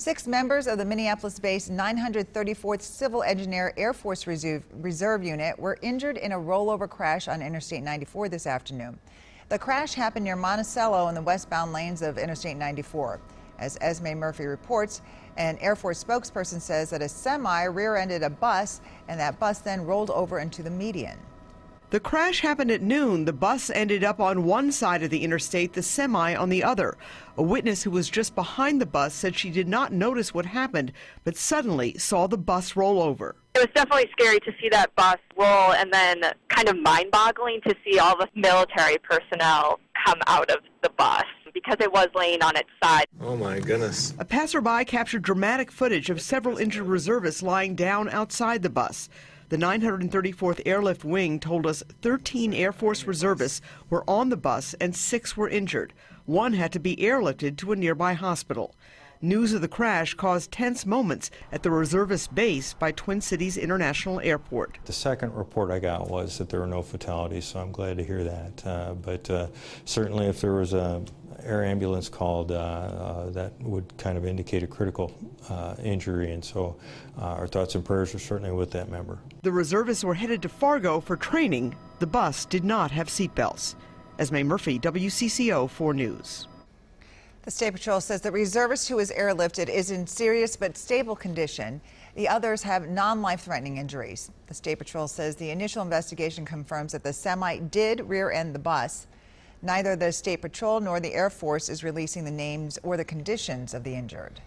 Six members of the Minneapolis-based 934th Civil Engineer Air Force Reserve, Reserve Unit were injured in a rollover crash on Interstate 94 this afternoon. The crash happened near Monticello in the westbound lanes of Interstate 94. As Esme Murphy reports, an Air Force spokesperson says that a semi rear-ended a bus and that bus then rolled over into the median. The crash happened at noon. The bus ended up on one side of the interstate, the semi on the other. A witness who was just behind the bus said she did not notice what happened, but suddenly saw the bus roll over. It was definitely scary to see that bus roll and then kind of mind boggling to see all the military personnel come out of the bus because it was laying on its side. Oh my goodness. A passerby captured dramatic footage of several injured reservists lying down outside the bus. The 934th Airlift Wing told us 13 Air Force reservists were on the bus and six were injured. One had to be airlifted to a nearby hospital. News of the crash caused tense moments at the reservist base by Twin Cities International Airport. The second report I got was that there were no fatalities, so I'm glad to hear that. Uh, but uh, certainly, if there was a air ambulance called, uh, uh, that would kind of indicate a critical uh, injury, and so uh, our thoughts and prayers are certainly with that member. The reservists were headed to Fargo for training. The bus did not have seatbelts. Esme Murphy, WCCO 4 News. The State Patrol says the reservist who was airlifted is in serious but stable condition. The others have non-life threatening injuries. The State Patrol says the initial investigation confirms that the semi did rear end the bus. Neither the State Patrol nor the Air Force is releasing the names or the conditions of the injured.